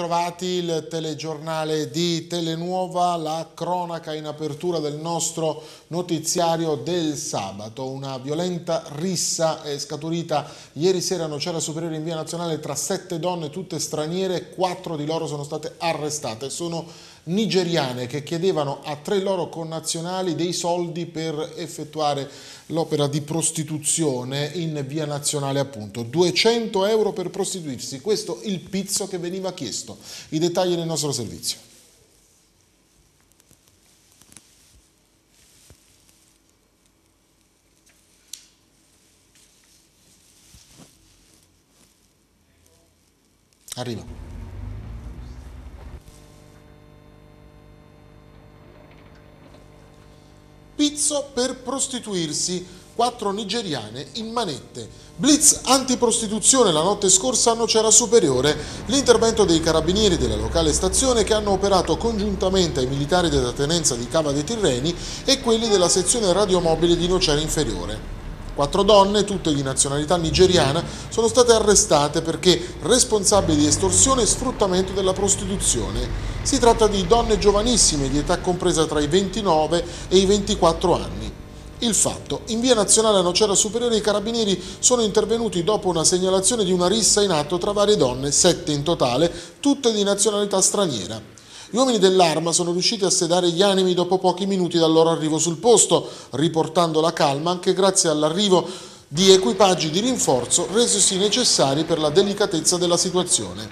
Trovati il telegiornale di Telenuova, la cronaca in apertura del nostro notiziario del sabato. Una violenta rissa è scaturita ieri sera a Nocera Superiore in via nazionale tra sette donne, tutte straniere, quattro di loro sono state arrestate. Sono nigeriane che chiedevano a tre loro connazionali dei soldi per effettuare l'opera di prostituzione in via nazionale appunto. 200 euro per prostituirsi. Questo il pizzo che veniva chiesto. I dettagli nel nostro servizio. Arriva Pizzo per prostituirsi, quattro nigeriane in manette. Blitz antiprostituzione la notte scorsa a Nocera Superiore, l'intervento dei carabinieri della locale stazione che hanno operato congiuntamente ai militari della tenenza di Cava dei Tirreni e quelli della sezione radiomobile di Nocera Inferiore. Quattro donne, tutte di nazionalità nigeriana, sono state arrestate perché responsabili di estorsione e sfruttamento della prostituzione. Si tratta di donne giovanissime di età compresa tra i 29 e i 24 anni. Il fatto, in via nazionale a Nocera Superiore i carabinieri sono intervenuti dopo una segnalazione di una rissa in atto tra varie donne, sette in totale, tutte di nazionalità straniera. Gli uomini dell'arma sono riusciti a sedare gli animi dopo pochi minuti dal loro arrivo sul posto, riportando la calma anche grazie all'arrivo di equipaggi di rinforzo resosi necessari per la delicatezza della situazione.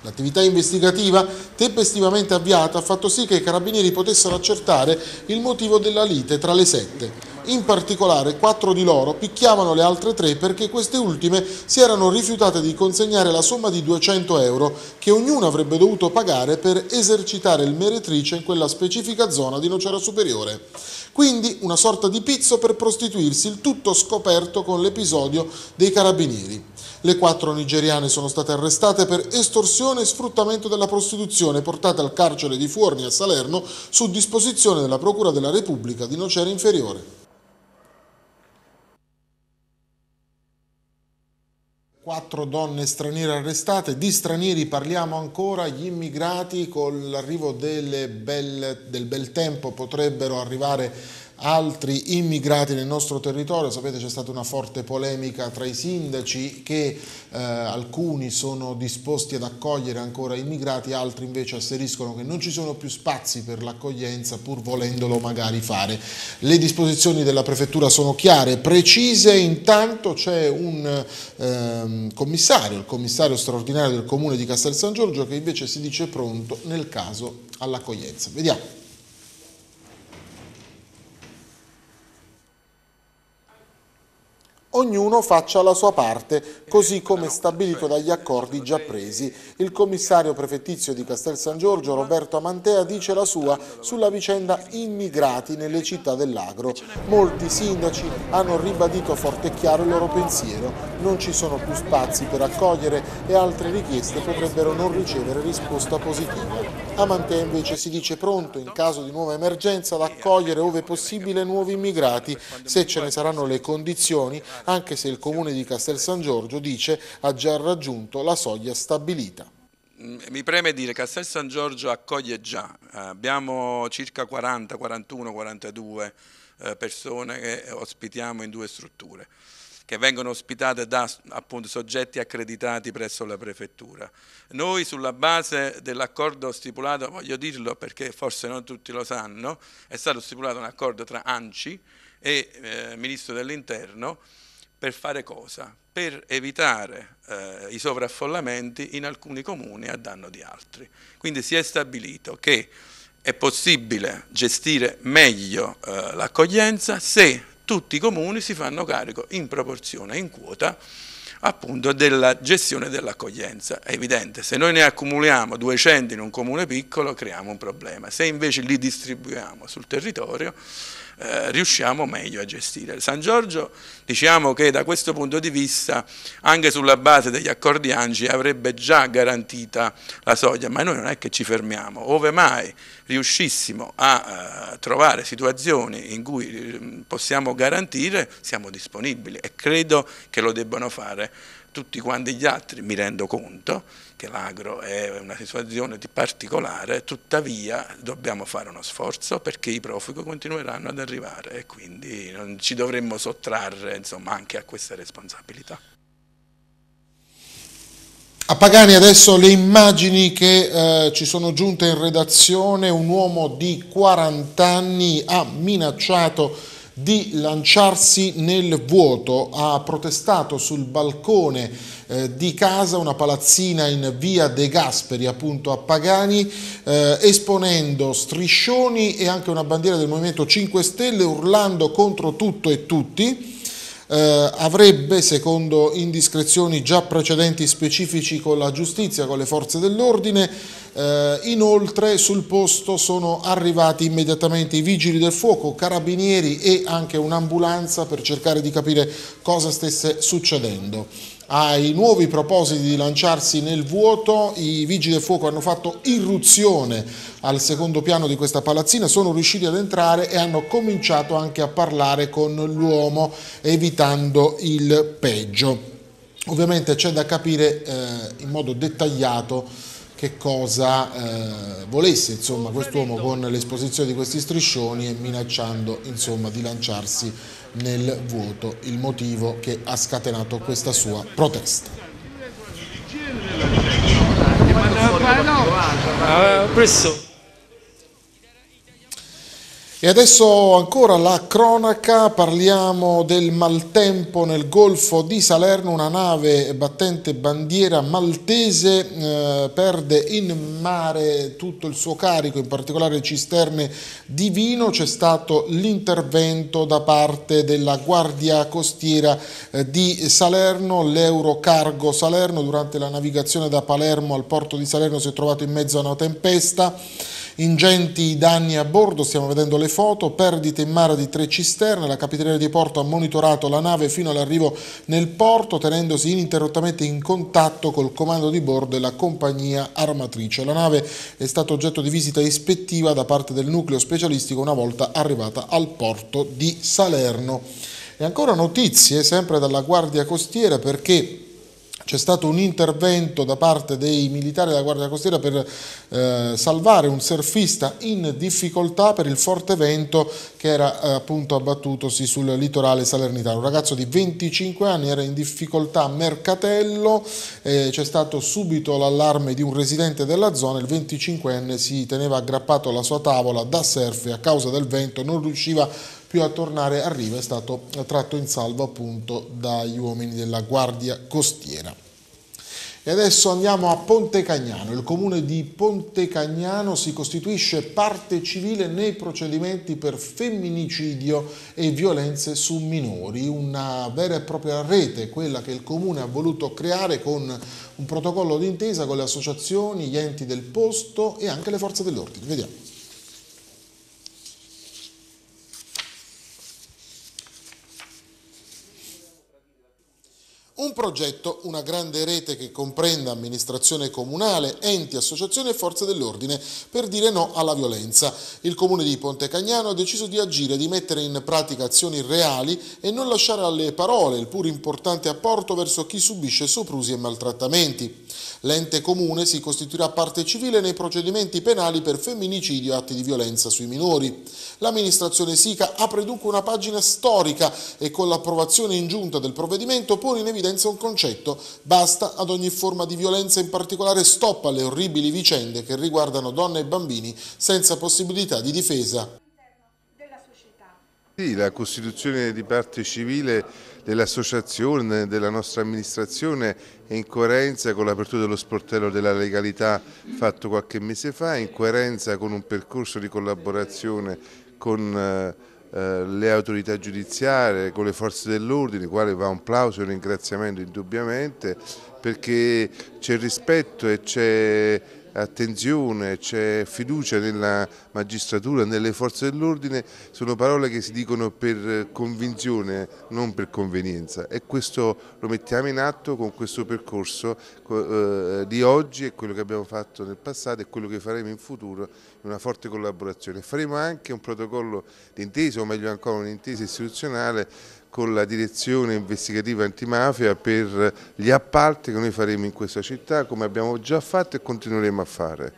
L'attività investigativa, tempestivamente avviata, ha fatto sì che i carabinieri potessero accertare il motivo della lite tra le sette. In particolare, quattro di loro picchiavano le altre tre perché queste ultime si erano rifiutate di consegnare la somma di 200 euro che ognuno avrebbe dovuto pagare per esercitare il meretrice in quella specifica zona di Nocera Superiore. Quindi una sorta di pizzo per prostituirsi, il tutto scoperto con l'episodio dei carabinieri. Le quattro nigeriane sono state arrestate per estorsione e sfruttamento della prostituzione portate al carcere di Fuorni a Salerno su disposizione della Procura della Repubblica di Nocera Inferiore. Quattro donne straniere arrestate, di stranieri parliamo ancora, gli immigrati con l'arrivo del bel tempo potrebbero arrivare altri immigrati nel nostro territorio, sapete c'è stata una forte polemica tra i sindaci che eh, alcuni sono disposti ad accogliere ancora immigrati, altri invece asseriscono che non ci sono più spazi per l'accoglienza pur volendolo magari fare. Le disposizioni della prefettura sono chiare, precise, intanto c'è un ehm, commissario, il commissario straordinario del comune di Castel San Giorgio che invece si dice pronto nel caso all'accoglienza. Vediamo. Ognuno faccia la sua parte, così come stabilito dagli accordi già presi. Il commissario prefettizio di Castel San Giorgio, Roberto Amantea, dice la sua sulla vicenda immigrati nelle città dell'agro. Molti sindaci hanno ribadito forte e chiaro il loro pensiero. Non ci sono più spazi per accogliere e altre richieste potrebbero non ricevere risposta positiva. Amantea invece si dice pronto in caso di nuova emergenza ad accogliere ove possibile nuovi immigrati se ce ne saranno le condizioni anche se il comune di Castel San Giorgio dice ha già raggiunto la soglia stabilita. Mi preme dire che Castel San Giorgio accoglie già, abbiamo circa 40, 41, 42 persone che ospitiamo in due strutture che vengono ospitate da appunto, soggetti accreditati presso la prefettura. Noi sulla base dell'accordo stipulato, voglio dirlo perché forse non tutti lo sanno, è stato stipulato un accordo tra ANCI e eh, Ministro dell'Interno per fare cosa? Per evitare eh, i sovraffollamenti in alcuni comuni a danno di altri. Quindi si è stabilito che è possibile gestire meglio eh, l'accoglienza se tutti i comuni si fanno carico in proporzione, in quota, appunto della gestione dell'accoglienza. È evidente, se noi ne accumuliamo 200 in un comune piccolo creiamo un problema, se invece li distribuiamo sul territorio eh, riusciamo meglio a gestire. San Giorgio diciamo che da questo punto di vista anche sulla base degli accordi ANGI avrebbe già garantita la soglia, ma noi non è che ci fermiamo, ove mai riuscissimo a uh, trovare situazioni in cui uh, possiamo garantire siamo disponibili e credo che lo debbano fare tutti quanti gli altri. Mi rendo conto che l'agro è una situazione particolare, tuttavia dobbiamo fare uno sforzo perché i profughi continueranno ad arrivare e quindi non ci dovremmo sottrarre insomma, anche a questa responsabilità. A Pagani adesso le immagini che eh, ci sono giunte in redazione, un uomo di 40 anni ha minacciato di lanciarsi nel vuoto, ha protestato sul balcone eh, di casa, una palazzina in via De Gasperi appunto a Pagani, eh, esponendo striscioni e anche una bandiera del Movimento 5 Stelle urlando contro tutto e tutti eh, avrebbe, secondo indiscrezioni già precedenti specifici con la giustizia, con le forze dell'ordine, eh, inoltre sul posto sono arrivati immediatamente i vigili del fuoco, carabinieri e anche un'ambulanza per cercare di capire cosa stesse succedendo ai nuovi propositi di lanciarsi nel vuoto, i vigili del fuoco hanno fatto irruzione al secondo piano di questa palazzina, sono riusciti ad entrare e hanno cominciato anche a parlare con l'uomo evitando il peggio. Ovviamente c'è da capire eh, in modo dettagliato che cosa eh, volesse quest'uomo con l'esposizione di questi striscioni e minacciando insomma, di lanciarsi nel vuoto, il motivo che ha scatenato questa sua protesta. Ah, presso e adesso ancora la cronaca, parliamo del maltempo nel Golfo di Salerno, una nave battente bandiera maltese eh, perde in mare tutto il suo carico, in particolare cisterne di vino, c'è stato l'intervento da parte della Guardia Costiera eh, di Salerno, l'Eurocargo Salerno. Durante la navigazione da Palermo al porto di Salerno si è trovato in mezzo a una tempesta Ingenti danni a bordo, stiamo vedendo le foto, perdite in mare di tre cisterne, la Capitaneria di Porto ha monitorato la nave fino all'arrivo nel porto tenendosi ininterrottamente in contatto col comando di bordo e la compagnia armatrice. La nave è stata oggetto di visita ispettiva da parte del nucleo specialistico una volta arrivata al porto di Salerno. E ancora notizie sempre dalla Guardia Costiera perché c'è stato un intervento da parte dei militari della Guardia Costiera per eh, salvare un surfista in difficoltà per il forte vento che era eh, appunto abbattutosi sul litorale salernitano. Un ragazzo di 25 anni era in difficoltà a Mercatello, eh, c'è stato subito l'allarme di un residente della zona, il 25enne si teneva aggrappato alla sua tavola da surf e a causa del vento non riusciva più a tornare a riva, è stato tratto in salvo appunto dagli uomini della Guardia Costiera. E adesso andiamo a Ponte Cagnano. Il comune di Ponte Cagnano si costituisce parte civile nei procedimenti per femminicidio e violenze su minori, una vera e propria rete, quella che il comune ha voluto creare con un protocollo d'intesa con le associazioni, gli enti del posto e anche le forze dell'ordine. Vediamo. Un progetto, una grande rete che comprenda amministrazione comunale, enti, associazioni e forze dell'ordine per dire no alla violenza. Il comune di Ponte Cagnano ha deciso di agire, di mettere in pratica azioni reali e non lasciare alle parole il pur importante apporto verso chi subisce soprusi e maltrattamenti. L'ente comune si costituirà parte civile nei procedimenti penali per femminicidio e atti di violenza sui minori. L'amministrazione SICA apre dunque una pagina storica e con l'approvazione in giunta del provvedimento pone in evidenza un concetto. Basta ad ogni forma di violenza, in particolare stop alle orribili vicende che riguardano donne e bambini senza possibilità di difesa. Sì, la costituzione di parte civile dell'associazione, della nostra amministrazione è in coerenza con l'apertura dello sportello della legalità fatto qualche mese fa, in coerenza con un percorso di collaborazione con eh, eh le autorità giudiziarie, con le forze dell'ordine, quale va un plauso e un ringraziamento indubbiamente perché c'è rispetto e c'è attenzione, c'è fiducia nella magistratura, nelle forze dell'ordine, sono parole che si dicono per convinzione, non per convenienza. E questo lo mettiamo in atto con questo percorso eh, di oggi e quello che abbiamo fatto nel passato e quello che faremo in futuro una forte collaborazione. Faremo anche un protocollo d'intesa o meglio ancora un'intesa istituzionale con la direzione investigativa antimafia per gli appalti che noi faremo in questa città come abbiamo già fatto e continueremo a fare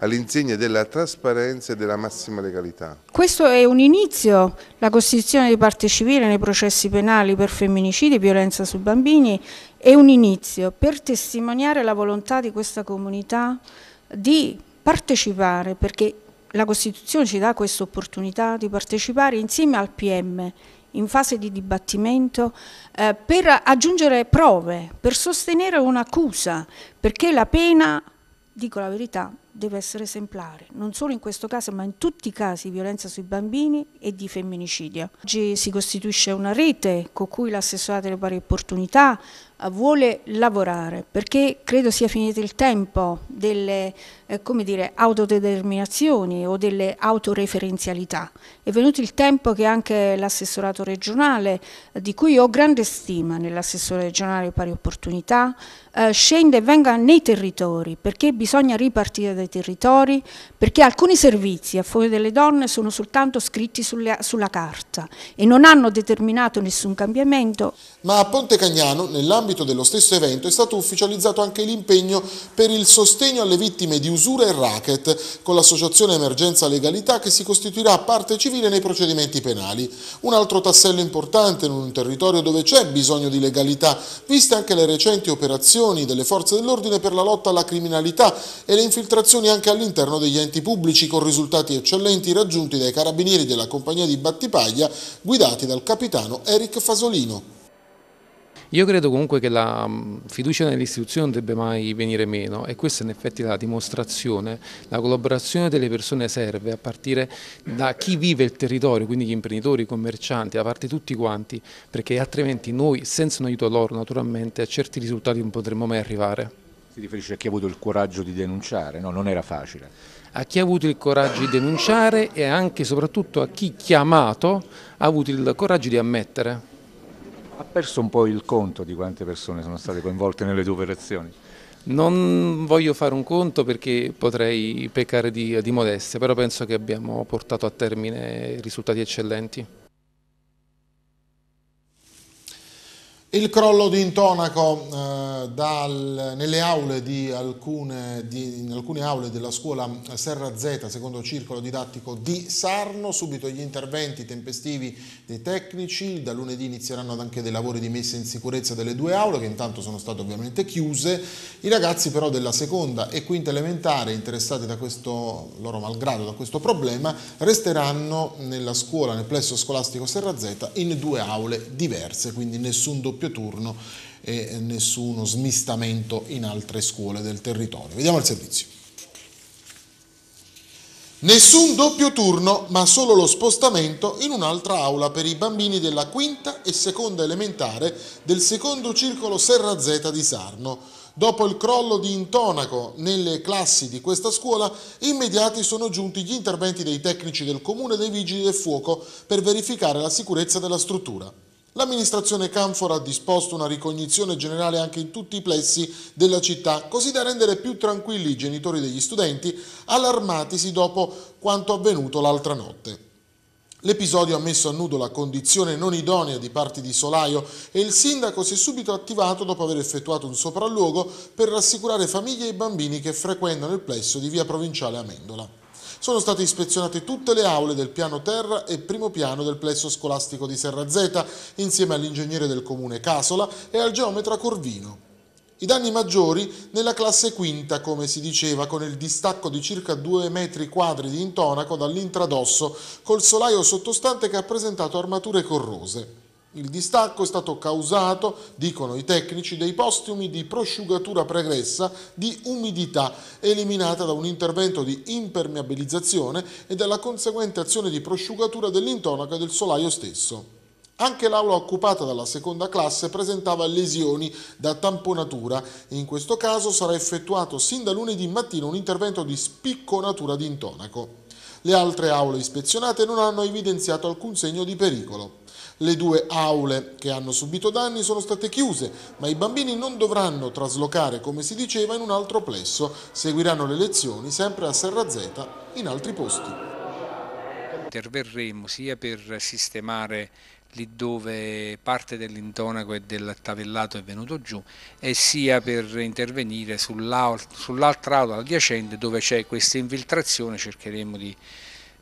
all'insegna della trasparenza e della massima legalità. Questo è un inizio, la costituzione di parte civile nei processi penali per femminicidi e violenza sui bambini è un inizio per testimoniare la volontà di questa comunità di partecipare, perché la Costituzione ci dà questa opportunità di partecipare insieme al PM in fase di dibattimento eh, per aggiungere prove, per sostenere un'accusa, perché la pena, dico la verità, deve essere esemplare, non solo in questo caso ma in tutti i casi di violenza sui bambini e di femminicidio. Oggi si costituisce una rete con cui l'assessorato delle pari opportunità eh, vuole lavorare perché credo sia finito il tempo delle eh, dire, autodeterminazioni o delle autoreferenzialità. È venuto il tempo che anche l'assessorato regionale, eh, di cui ho grande stima nell'assessore regionale pari opportunità, eh, scenda e venga nei territori perché bisogna ripartire dai territori, perché alcuni servizi a favore delle donne sono soltanto scritti sulle, sulla carta e non hanno determinato nessun cambiamento. Ma a Ponte Cagnano, nell'ambito dello stesso evento, è stato ufficializzato anche l'impegno per il sostegno alle vittime di usura e racket con l'associazione Emergenza Legalità che si costituirà parte civile nei procedimenti penali. Un altro tassello importante in un territorio dove c'è bisogno di legalità, viste anche le recenti operazioni delle forze dell'ordine per la lotta alla criminalità e le infiltrazioni anche all'interno degli enti pubblici con risultati eccellenti raggiunti dai carabinieri della compagnia di Battipaglia guidati dal capitano Eric Fasolino. Io credo comunque che la mm, fiducia nelle istituzioni non debba mai venire meno e questa in effetti è la dimostrazione, la collaborazione delle persone serve a partire da chi vive il territorio, quindi gli imprenditori, i commercianti, a parte tutti quanti, perché altrimenti noi senza un aiuto loro naturalmente a certi risultati non potremmo mai arrivare. Si riferisce a chi ha avuto il coraggio di denunciare, no? non era facile. A chi ha avuto il coraggio di denunciare e anche e soprattutto a chi chiamato ha avuto il coraggio di ammettere. Ha perso un po' il conto di quante persone sono state coinvolte nelle tue operazioni? Non voglio fare un conto perché potrei peccare di, di modestia, però penso che abbiamo portato a termine risultati eccellenti. Il crollo di intonaco eh, dal, nelle aule di alcune, di, in alcune aule della scuola Serra Z, secondo circolo didattico di Sarno, subito gli interventi tempestivi dei tecnici, da lunedì inizieranno anche dei lavori di messa in sicurezza delle due aule che intanto sono state ovviamente chiuse, i ragazzi però della seconda e quinta elementare interessati da questo, loro malgrado da questo problema, resteranno nella scuola, nel plesso scolastico Serra Z in due aule diverse, quindi nessun doppio doppio turno e nessuno smistamento in altre scuole del territorio. Vediamo il servizio. Nessun doppio turno, ma solo lo spostamento in un'altra aula per i bambini della quinta e seconda elementare del secondo circolo Serra Z di Sarno. Dopo il crollo di intonaco nelle classi di questa scuola, immediati sono giunti gli interventi dei tecnici del comune dei vigili del fuoco per verificare la sicurezza della struttura. L'amministrazione Canfora ha disposto una ricognizione generale anche in tutti i plessi della città, così da rendere più tranquilli i genitori degli studenti, allarmatisi dopo quanto avvenuto l'altra notte. L'episodio ha messo a nudo la condizione non idonea di parti di Solaio e il sindaco si è subito attivato dopo aver effettuato un sopralluogo per rassicurare famiglie e bambini che frequentano il plesso di via provinciale Amendola. Sono state ispezionate tutte le aule del piano terra e primo piano del plesso scolastico di Serra Z, insieme all'ingegnere del comune Casola e al geometra Corvino. I danni maggiori nella classe quinta, come si diceva, con il distacco di circa 2 metri quadri di intonaco dall'intradosso, col solaio sottostante che ha presentato armature corrose. Il distacco è stato causato, dicono i tecnici, dei postumi di prosciugatura pregressa di umidità eliminata da un intervento di impermeabilizzazione e dalla conseguente azione di prosciugatura dell'intonaco e del solaio stesso. Anche l'aula occupata dalla seconda classe presentava lesioni da tamponatura in questo caso sarà effettuato sin da lunedì mattina un intervento di spicconatura di intonaco. Le altre aule ispezionate non hanno evidenziato alcun segno di pericolo. Le due aule che hanno subito danni sono state chiuse, ma i bambini non dovranno traslocare, come si diceva, in un altro plesso. Seguiranno le lezioni sempre a Serra Z in altri posti. Interverremo sia per sistemare lì dove parte dell'intonaco e del tavellato è venuto giù e sia per intervenire sull'altra aula adiacente dove c'è questa infiltrazione cercheremo di,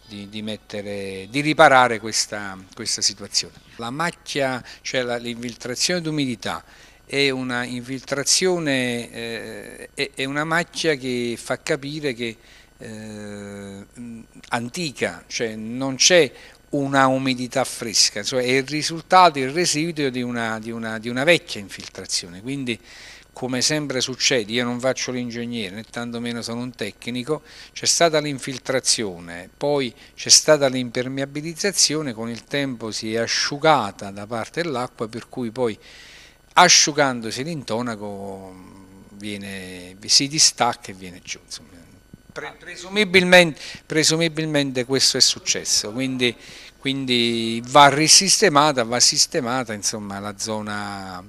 di, di, mettere, di riparare questa, questa, situazione. La macchia, cioè l'infiltrazione d'umidità è una infiltrazione, eh, è, è, una macchia che fa capire che eh, antica, cioè non c'è una umidità fresca, cioè è il risultato, il residuo di una, di una, di una vecchia infiltrazione, quindi come sempre succede, io non faccio l'ingegnere né tantomeno sono un tecnico, c'è stata l'infiltrazione, poi c'è stata l'impermeabilizzazione, con il tempo si è asciugata da parte dell'acqua per cui poi asciugandosi l'intonaco viene, si distacca e viene giù. Insomma. Presumibilmente, presumibilmente, questo è successo, quindi, quindi, va risistemata, va sistemata insomma, la, zona,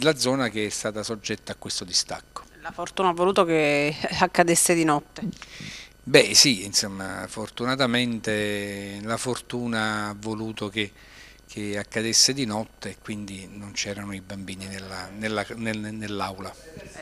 la zona che è stata soggetta a questo distacco. La fortuna ha voluto che accadesse di notte. Beh sì, insomma, fortunatamente la fortuna ha voluto che che accadesse di notte e quindi non c'erano i bambini nell'aula. Nella, nel, nell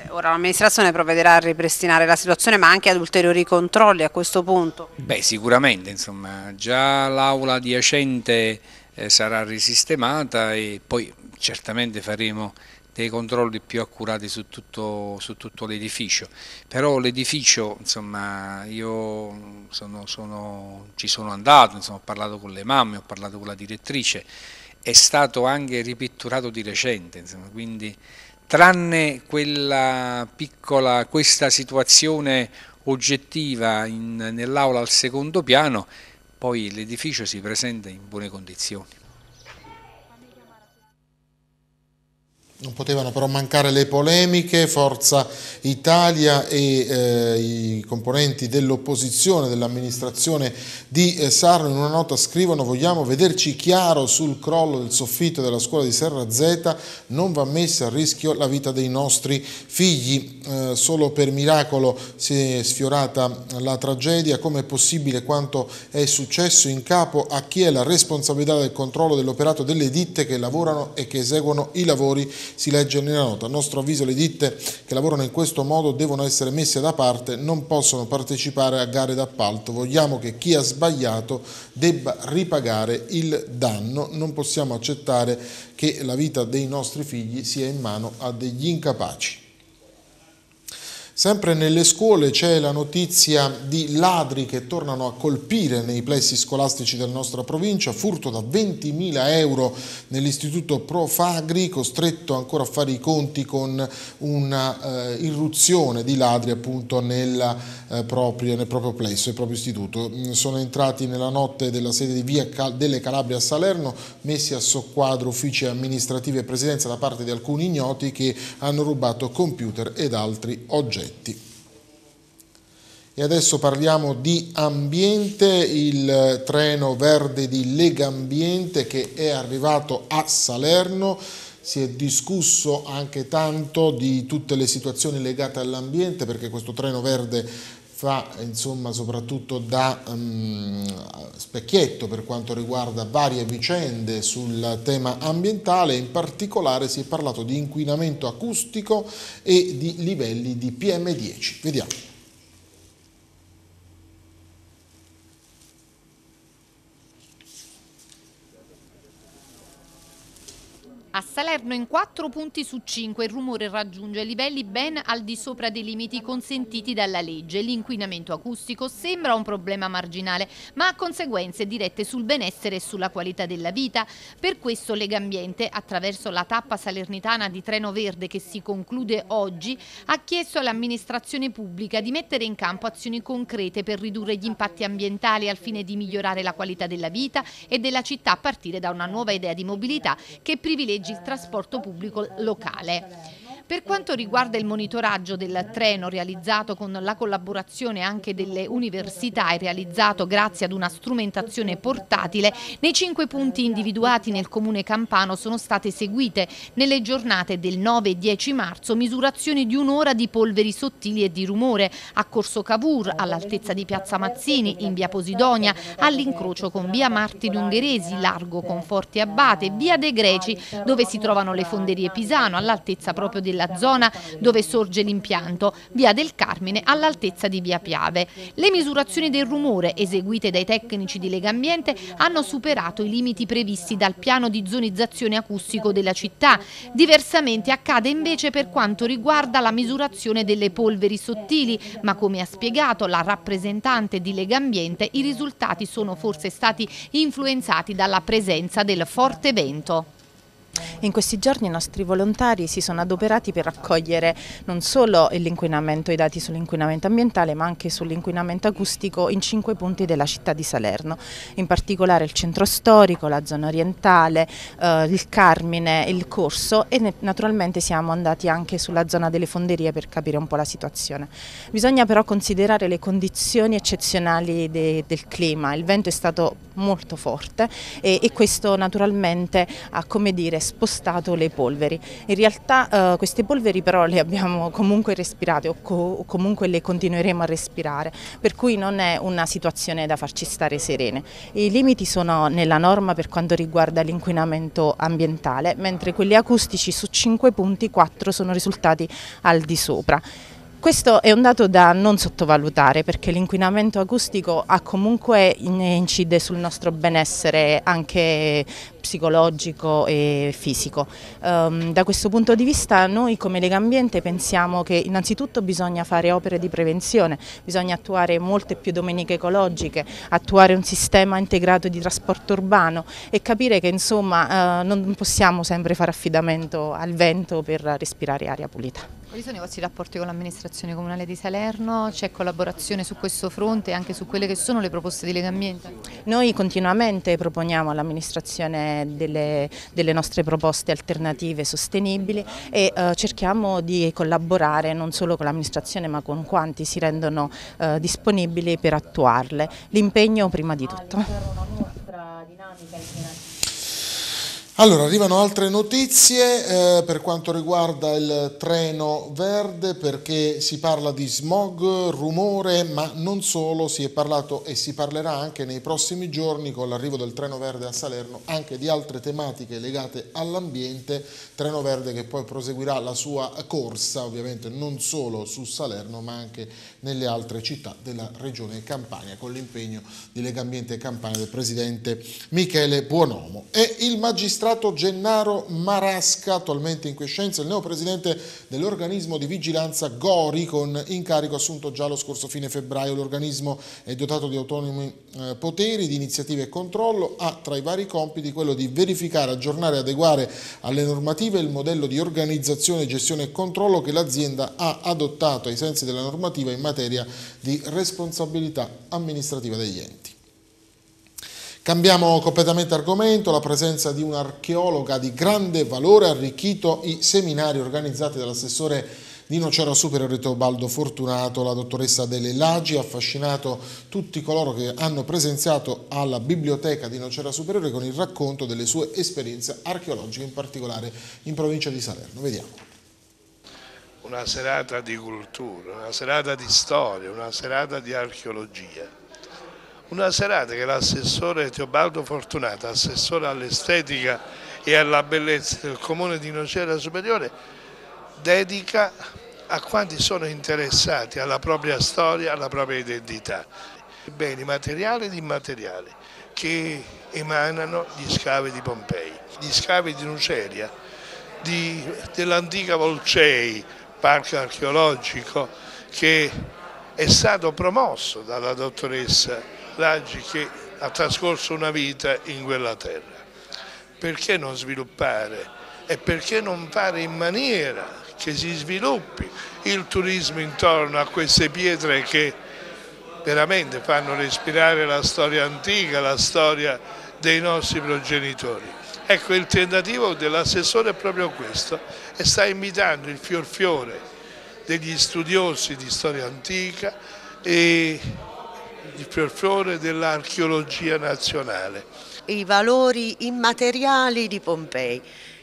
eh, ora l'amministrazione provvederà a ripristinare la situazione ma anche ad ulteriori controlli a questo punto? Beh sicuramente, insomma, già l'aula adiacente eh, sarà risistemata e poi certamente faremo dei controlli più accurati su tutto, tutto l'edificio, però l'edificio, insomma, io sono, sono, ci sono andato, insomma, ho parlato con le mamme, ho parlato con la direttrice, è stato anche ripitturato di recente, insomma, quindi tranne quella piccola, questa situazione oggettiva nell'aula al secondo piano, poi l'edificio si presenta in buone condizioni. Non potevano però mancare le polemiche, Forza Italia e eh, i componenti dell'opposizione dell'amministrazione di eh, Sarno in una nota scrivono vogliamo vederci chiaro sul crollo del soffitto della scuola di Serra Z, non va messa a rischio la vita dei nostri figli, eh, solo per miracolo si è sfiorata la tragedia, come è possibile quanto è successo in capo a chi è la responsabilità del controllo dell'operato delle ditte che lavorano e che eseguono i lavori si legge nella nota. A nostro avviso le ditte che lavorano in questo modo devono essere messe da parte, non possono partecipare a gare d'appalto. Vogliamo che chi ha sbagliato debba ripagare il danno. Non possiamo accettare che la vita dei nostri figli sia in mano a degli incapaci. Sempre nelle scuole c'è la notizia di ladri che tornano a colpire nei plessi scolastici della nostra provincia, furto da 20.000 euro nell'istituto Profagri, costretto ancora a fare i conti con una eh, di ladri appunto nella, eh, proprio, nel proprio plesso, nel proprio istituto. Sono entrati nella notte della sede di via Cal delle Calabria a Salerno, messi a soqquadro uffici amministrativi e presidenza da parte di alcuni ignoti che hanno rubato computer ed altri oggetti progetti. E adesso parliamo di ambiente, il treno verde di Lega Ambiente che è arrivato a Salerno, si è discusso anche tanto di tutte le situazioni legate all'ambiente perché questo treno verde fa insomma soprattutto da um, specchietto per quanto riguarda varie vicende sul tema ambientale, in particolare si è parlato di inquinamento acustico e di livelli di PM10. Vediamo. Salerno in 4 punti su 5 il rumore raggiunge livelli ben al di sopra dei limiti consentiti dalla legge. L'inquinamento acustico sembra un problema marginale, ma ha conseguenze dirette sul benessere e sulla qualità della vita. Per questo Legambiente, attraverso la tappa salernitana di Treno Verde che si conclude oggi, ha chiesto all'amministrazione pubblica di mettere in campo azioni concrete per ridurre gli impatti ambientali al fine di migliorare la qualità della vita e della città a partire da una nuova idea di mobilità che privilegia il trasporto pubblico locale. Per quanto riguarda il monitoraggio del treno realizzato con la collaborazione anche delle università e realizzato grazie ad una strumentazione portatile, nei cinque punti individuati nel comune campano sono state eseguite nelle giornate del 9 e 10 marzo misurazioni di un'ora di polveri sottili e di rumore a Corso Cavour, all'altezza di Piazza Mazzini, in via Posidonia, all'incrocio con via Martiri Ungheresi, largo Conforti Abate, via De Greci, dove si trovano le fonderie Pisano, all'altezza proprio della zona dove sorge l'impianto, via del Carmine, all'altezza di via Piave. Le misurazioni del rumore eseguite dai tecnici di Legambiente hanno superato i limiti previsti dal piano di zonizzazione acustico della città. Diversamente accade invece per quanto riguarda la misurazione delle polveri sottili, ma come ha spiegato la rappresentante di Legambiente, i risultati sono forse stati influenzati dalla presenza del forte vento. In questi giorni i nostri volontari si sono adoperati per raccogliere non solo l'inquinamento, i dati sull'inquinamento ambientale, ma anche sull'inquinamento acustico in cinque punti della città di Salerno, in particolare il centro storico, la zona orientale, eh, il Carmine, il Corso e naturalmente siamo andati anche sulla zona delle fonderie per capire un po' la situazione. Bisogna però considerare le condizioni eccezionali de, del clima, il vento è stato molto forte e, e questo naturalmente ha come dire spostato le polveri. In realtà eh, queste polveri però le abbiamo comunque respirate o, co o, comunque le continueremo a respirare, per cui non è una situazione da farci stare serene. I limiti sono nella norma per quanto riguarda l'inquinamento ambientale, mentre quelli acustici su 5 punti 4 sono risultati al di sopra. Questo è un dato da non sottovalutare perché l'inquinamento acustico ha comunque incide sul nostro benessere anche psicologico e fisico. Um, da questo punto di vista noi come Lega Ambiente pensiamo che innanzitutto bisogna fare opere di prevenzione, bisogna attuare molte più domeniche ecologiche, attuare un sistema integrato di trasporto urbano e capire che insomma uh, non possiamo sempre fare affidamento al vento per respirare aria pulita. Quali sono i vostri rapporti con l'amministrazione comunale di Salerno? C'è collaborazione su questo fronte e anche su quelle che sono le proposte di Lega Ambiente? Noi continuamente proponiamo all'amministrazione delle, delle, nostre proposte alternative sostenibili e eh, cerchiamo di collaborare non solo con l'amministrazione ma con quanti si rendono eh, disponibili per attuarle. L'impegno prima di tutto. Allora, arrivano altre notizie eh, per quanto riguarda il treno verde perché si parla di smog, rumore, ma non solo, si è parlato e si parlerà anche nei prossimi giorni con l'arrivo del treno verde a Salerno anche di altre tematiche legate all'ambiente, treno verde che poi proseguirà la sua corsa ovviamente non solo su Salerno ma anche nelle altre città della regione Campania con l'impegno di Lega Ambiente Campania del presidente Michele Buonomo. E il magistrato magistrato Gennaro Marasca, attualmente in quiescenza, il neopresidente dell'organismo di vigilanza Gori con incarico assunto già lo scorso fine febbraio. L'organismo è dotato di autonomi eh, poteri, di iniziative e controllo, ha tra i vari compiti quello di verificare, aggiornare e adeguare alle normative il modello di organizzazione, gestione e controllo che l'azienda ha adottato ai sensi della normativa in materia di responsabilità amministrativa degli enti. Cambiamo completamente argomento, la presenza di un'archeologa di grande valore ha arricchito i seminari organizzati dall'assessore di Nocera Superiore Teobaldo Fortunato, la dottoressa delle Lagi ha affascinato tutti coloro che hanno presenziato alla biblioteca di Nocera Superiore con il racconto delle sue esperienze archeologiche, in particolare in provincia di Salerno. Vediamo. Una serata di cultura, una serata di storia, una serata di archeologia una serata che l'assessore Teobaldo Fortunato, assessore all'estetica e alla bellezza del comune di Nocera Superiore, dedica a quanti sono interessati alla propria storia, alla propria identità. Beni materiali ed immateriali che emanano gli scavi di Pompei, gli scavi di Nuceria, dell'antica Volcei, parco archeologico che è stato promosso dalla dottoressa Laggi che ha trascorso una vita in quella terra. Perché non sviluppare e perché non fare in maniera che si sviluppi il turismo intorno a queste pietre che veramente fanno respirare la storia antica, la storia dei nostri progenitori. Ecco, il tentativo dell'assessore è proprio questo e sta imitando il fior fiore degli studiosi di storia antica e il fior fiore dell'archeologia nazionale. I valori immateriali di Pompei,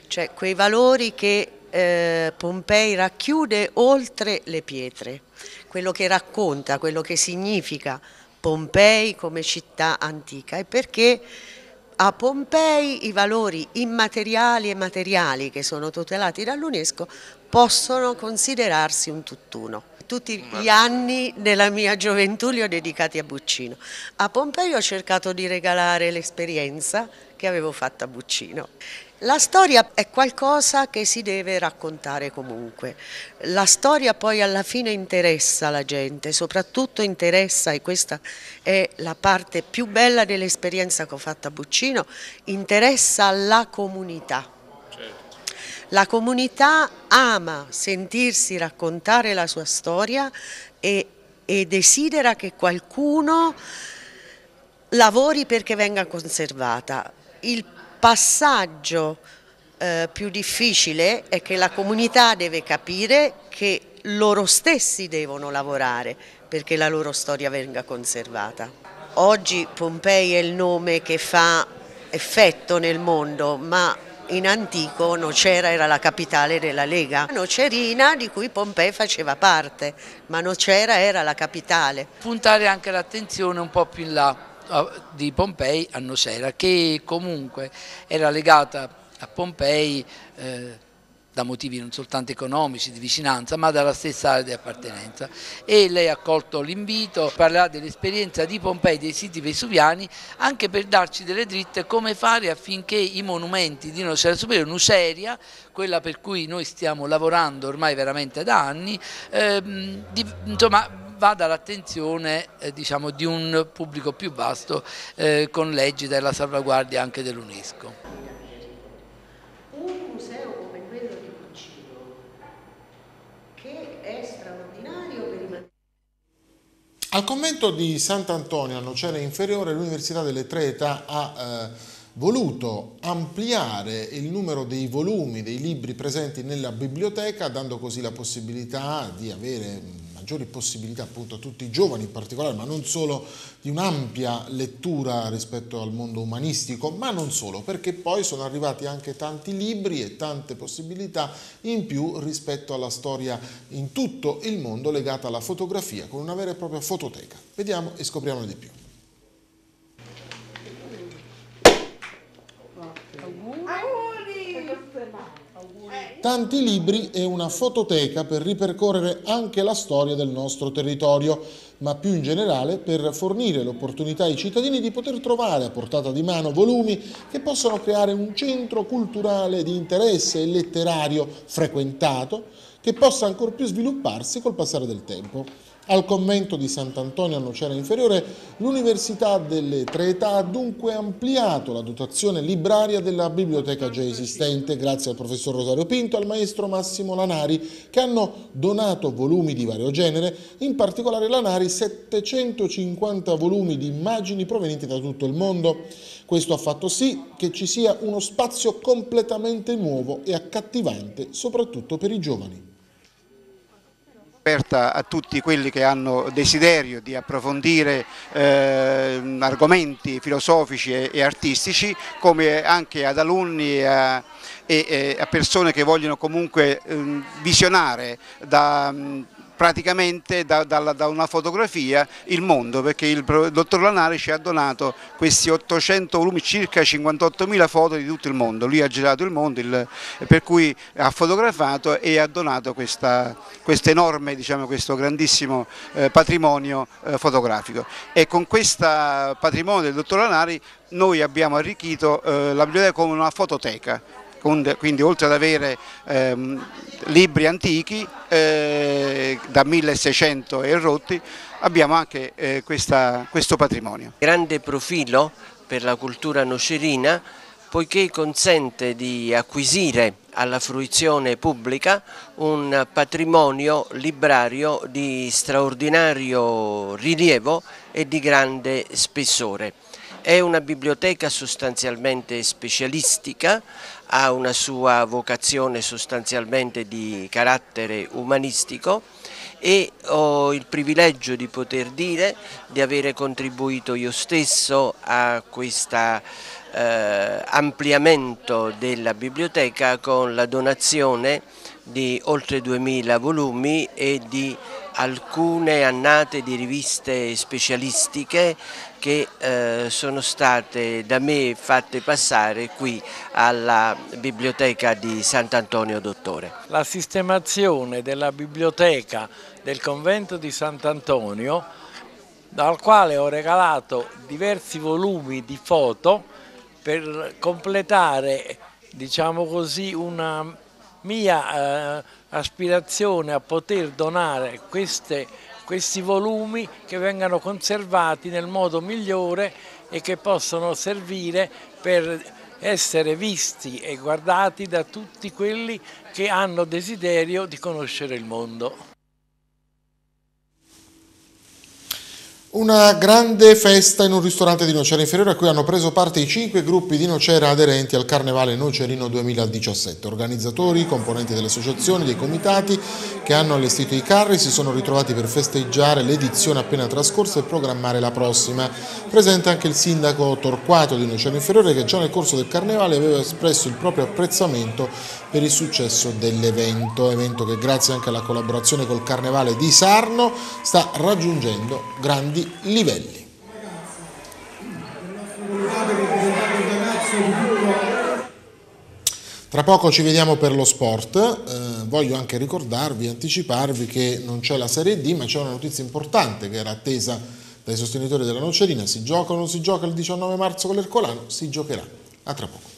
cioè quei valori che eh, Pompei racchiude oltre le pietre, quello che racconta, quello che significa Pompei come città antica e perché a Pompei i valori immateriali e materiali che sono tutelati dall'UNESCO possono considerarsi un tutt'uno. Tutti gli anni della mia gioventù li ho dedicati a Buccino. A Pompei ho cercato di regalare l'esperienza che avevo fatto a Buccino. La storia è qualcosa che si deve raccontare comunque. La storia poi alla fine interessa la gente, soprattutto interessa, e questa è la parte più bella dell'esperienza che ho fatto a Buccino, interessa la comunità. La comunità ama sentirsi raccontare la sua storia e, e desidera che qualcuno lavori perché venga conservata. Il passaggio eh, più difficile è che la comunità deve capire che loro stessi devono lavorare perché la loro storia venga conservata. Oggi Pompei è il nome che fa effetto nel mondo, ma in antico Nocera era la capitale della Lega. Nocerina di cui Pompei faceva parte, ma Nocera era la capitale. Puntare anche l'attenzione un po' più in là di Pompei a Nocera che comunque era legata a Pompei eh, da motivi non soltanto economici, di vicinanza, ma dalla stessa area di appartenenza. E lei ha accolto l'invito, parlerà dell'esperienza di Pompei, dei siti vesuviani, anche per darci delle dritte come fare affinché i monumenti di Nocera Superiore, Nuceria, quella per cui noi stiamo lavorando ormai veramente da anni, ehm, di, insomma vada all'attenzione eh, diciamo, di un pubblico più vasto eh, con l'egida e la salvaguardia anche dell'UNESCO. Un museo come quello di Puccino, che è straordinario per i Al convento di Sant'Antonio a Nocera Inferiore l'Università delle Tre Età ha eh, voluto ampliare il numero dei volumi, dei libri presenti nella biblioteca, dando così la possibilità di avere maggiori possibilità appunto a tutti i giovani in particolare, ma non solo di un'ampia lettura rispetto al mondo umanistico, ma non solo, perché poi sono arrivati anche tanti libri e tante possibilità in più rispetto alla storia in tutto il mondo legata alla fotografia, con una vera e propria fototeca. Vediamo e scopriamo di più. Tanti libri e una fototeca per ripercorrere anche la storia del nostro territorio, ma più in generale per fornire l'opportunità ai cittadini di poter trovare a portata di mano volumi che possano creare un centro culturale di interesse e letterario frequentato che possa ancor più svilupparsi col passare del tempo. Al convento di Sant'Antonio a Nocera Inferiore l'Università delle Tre Età ha dunque ampliato la dotazione libraria della biblioteca già esistente grazie al professor Rosario Pinto e al maestro Massimo Lanari che hanno donato volumi di vario genere, in particolare Lanari 750 volumi di immagini provenienti da tutto il mondo. Questo ha fatto sì che ci sia uno spazio completamente nuovo e accattivante soprattutto per i giovani aperta a tutti quelli che hanno desiderio di approfondire eh, argomenti filosofici e, e, artistici come anche ad alunni e a, e, a persone che vogliono comunque eh, visionare da, praticamente da, da, da, una fotografia il mondo perché il dottor Lanari ci ha donato questi 800 volumi, circa 58.000 foto di tutto il mondo, lui ha girato il mondo il, per cui ha fotografato e ha donato questo enorme, diciamo, questo grandissimo eh, patrimonio eh, fotografico. E con questo patrimonio del dottor Lanari noi abbiamo arricchito eh, la biblioteca come una fototeca quindi oltre ad avere ehm, libri antichi eh, da 1600 e rotti abbiamo anche eh, questa, questo patrimonio. Grande profilo per la cultura nocerina poiché consente di acquisire alla fruizione pubblica un patrimonio librario di straordinario rilievo e di grande spessore È una biblioteca sostanzialmente specialistica, ha una sua vocazione sostanzialmente di carattere umanistico e ho il privilegio di poter dire di avere contribuito io stesso a questo eh, ampliamento della biblioteca con la donazione di oltre 2000 volumi e di alcune annate di riviste specialistiche che eh, sono state da me fatte passare qui alla biblioteca di Sant'Antonio Dottore. La sistemazione della biblioteca del convento di Sant'Antonio dal quale ho regalato diversi volumi di foto per completare diciamo così una mia eh, aspirazione a poter donare queste, questi volumi che vengano conservati nel modo migliore e che possono servire per essere visti e guardati da tutti quelli che hanno desiderio di conoscere il mondo. Una grande festa in un ristorante di Nocera Inferiore a cui hanno preso parte i cinque gruppi di Nocera aderenti al Carnevale Nocerino 2017. Organizzatori, componenti delle associazioni, dei comitati che hanno allestito i carri si sono ritrovati per festeggiare l'edizione appena trascorsa e programmare la prossima. Presente anche il sindaco Torquato di Nocera Inferiore che già nel corso del Carnevale aveva espresso il proprio apprezzamento per il successo dell'evento, evento che grazie anche alla collaborazione col Carnevale di Sarno sta raggiungendo grandi livelli. Tra poco ci vediamo per lo sport, eh, voglio anche ricordarvi, anticiparvi che non c'è la Serie D ma c'è una notizia importante che era attesa dai sostenitori della Nocerina, si gioca o non si gioca il 19 marzo con l'Ercolano? Si giocherà. A tra poco.